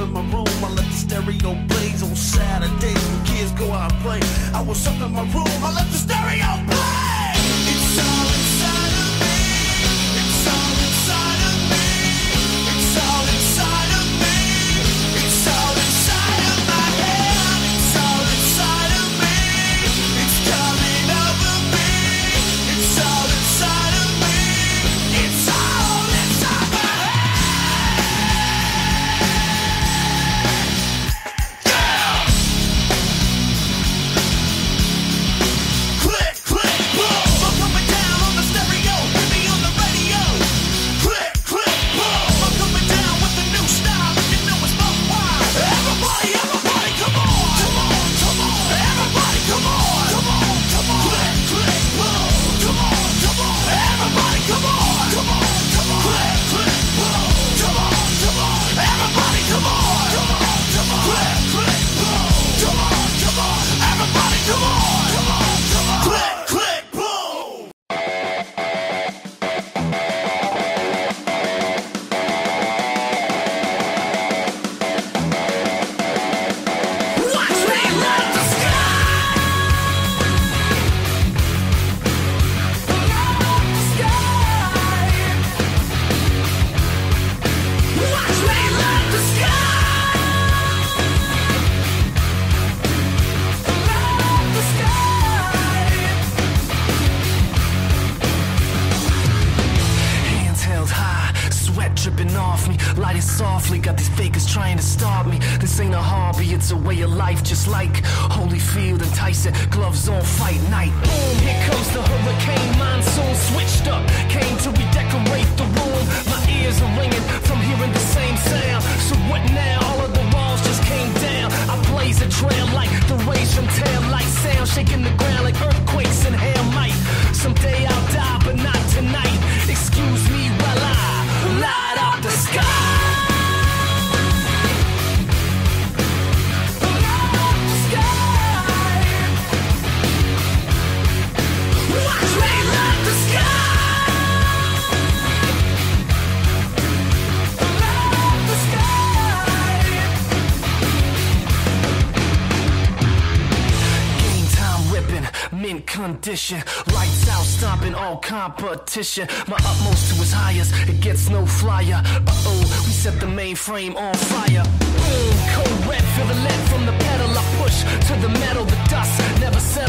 in my room. I let the stereo blaze on Saturdays when kids go out and play. I was up in my room. I let the stereo play. It's Light it softly, got these fakers trying to stop me. This ain't a hobby, it's a way of life, just like Holyfield and Tyson. Gloves on fight night. Boom, here comes the hurricane monsoon. Condition. Lights out, stomping all competition. My utmost to his highest, it gets no flyer. Uh oh, we set the mainframe on fire. Boom, cold red, feel the lead from the pedal. I push to the metal, the dust never settles. F5 level